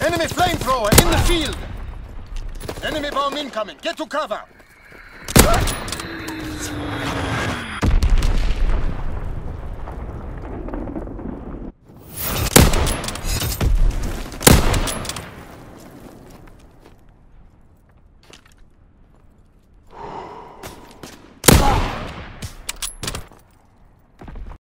Enemy flamethrower in the field! Enemy bomb incoming! Get to cover!